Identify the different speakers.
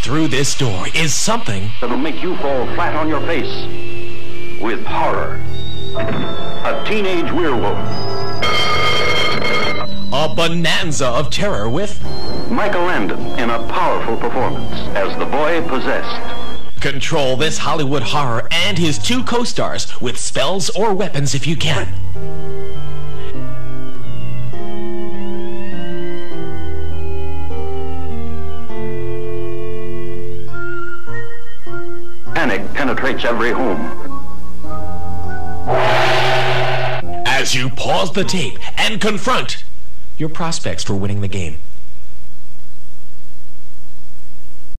Speaker 1: through this door is something
Speaker 2: that'll make you fall flat on your face with horror. A teenage werewolf.
Speaker 1: A bonanza of terror with
Speaker 2: Michael Landon in a powerful performance as the boy possessed.
Speaker 1: Control this Hollywood horror and his two co-stars with spells or weapons if you can.
Speaker 2: Panic penetrates every home.
Speaker 1: As you pause the tape and confront your prospects for winning the game.